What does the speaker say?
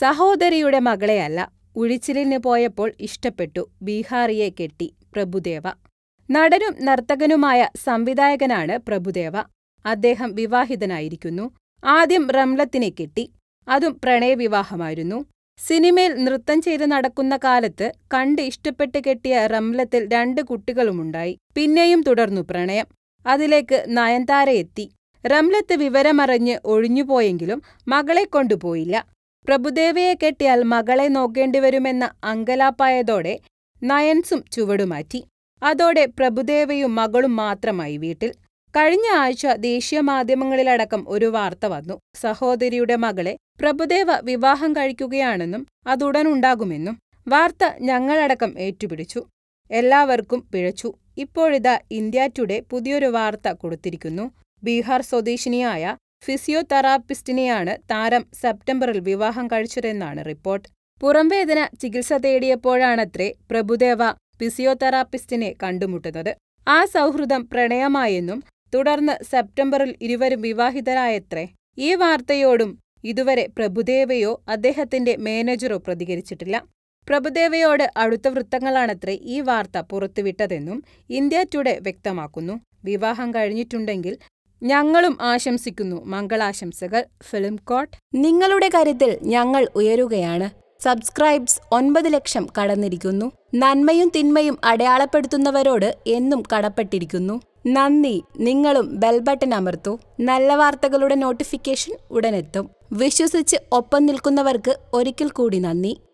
സഹോദരിയുടെ മകളെയല്ല ഉഴിച്ചിലിന് പോയപ്പോൾ ഇഷ്ടപ്പെട്ടു. ബീഹാറിയെ കെട്ടി. പ്രഭുദേവ. നടനും നർത്തകനുമായ സംവിധായകനാണ് പ്രഭുദേവ. അദ്ദേഹം വിവാഹിതനായിരിക്കുന്നു. ആദ്യം റംലത്തിനെ കെട്ടി. അതും പ്രണയവിവാഹമായിരുന്നു. സിനിമയിൽ നൃത്തം ചെയ്ത് നടക്കുന്ന കാലത്ത് കണ്ട് ഇഷ്ടപ്പെട്ട് കെട്ടിയ റംലത്തിൽ രണ്ട് കുട്ടികളുമുണ്ടായി. പിന്നെയും തുടർന്നു പ്രണയം. അതിലേക്ക് നയൻതാര എത്തി റംലത്ത് വിവരമറിഞ്ഞ് ഒഴിഞ്ഞുപോയെങ്കിലും മകളെ കൊണ്ടുപോയില്ല. പ്രഭുദേവയെ കെട്ടിയാൽ മകളെ നോക്കേണ്ടിവരുമെന്ന അങ്കലാപ്പായതോടെ നയൻസും ചുവടുമാറ്റി അതോടെ പ്രഭുദേവയും മകളും മാത്രമായി വീട്ടിൽ. കഴിഞ്ഞ ആഴ്ച ദേശീയ മാധ്യമങ്ങളിലടക്കം ഒരു വാർത്ത വന്നു. സഹോദരിയുടെ മകളെ പ്രഭുദേവ വിവാഹം കഴിക്കുകയാണെന്നും അതുടനുണ്ടാകുമെന്നും വാർത്ത ഞങ്ങളടക്കം ഏറ്റുപിടിച്ചു. എല്ലാവർക്കും പിഴച്ചു. ഇപ്പോഴിതാ ഇന്ത്യ ടുഡേ പുതിയൊരു വാർത്ത കൊടുത്തിരിക്കുന്നു. ബീഹാർ സ്വദേശിനിയായ ഫിസിയോതെറാപ്പിസ്റ്റിനെയാണ് താരം സെപ്റ്റംബറിൽ വിവാഹം കഴിച്ചതെന്നാണ് റിപ്പോർട്ട്. പുറംവേദന ചികിത്സ തേടിയപ്പോഴാണത്രേ പ്രഭുദേവ ഫിസിയോതെറാപ്പിസ്റ്റിനെ കണ്ടുമുട്ടുന്നത്. ആ സൗഹൃദം പ്രണയമായെന്നും തുടർന്ന് സെപ്റ്റംബറിൽ ഇരുവരും വിവാഹിതരായത്രേ. ഈ വാർത്തയോടും ഇതുവരെ പ്രഭുദേവയോ അദ്ദേഹത്തിന്റെ മാനേജറോ പ്രതികരിച്ചിട്ടില്ല. പ്രഭുദേവയോട് അടുത്ത വൃത്തങ്ങളാണത്രേ ഈ വാർത്ത പുറത്തുവിട്ടതെന്നും ഇന്ത്യ ടുഡേ വ്യക്തമാക്കുന്നു. വിവാഹം കഴിഞ്ഞിട്ടുണ്ടെങ്കിൽ ഞങ്ങളും ആശംസിക്കുന്നു. മംഗളാശംസകൾ. ഫിലിം കോട്ട്. നിങ്ങളുടെ കരുത്തിൽ ഞങ്ങൾ ഉയരുകയാണ്. സബ്സ്ക്രൈബ്സ് ഒൻപത് ലക്ഷം കടന്നിരിക്കുന്നു. നന്മയും തിന്മയും അടയാളപ്പെടുത്തുന്നവരോട് എന്നും കടപ്പെട്ടിരിക്കുന്നു. നന്ദി. നിങ്ങളും ബെൽ ബട്ടൺ അമർത്തൂ. നല്ല വാർത്തകളുടെ നോട്ടിഫിക്കേഷൻ ഉടനെത്തും വിശ്വസിച്ച് ഒപ്പം നിൽക്കുന്നവർക്ക് ഒരിക്കൽ കൂടി നന്ദി.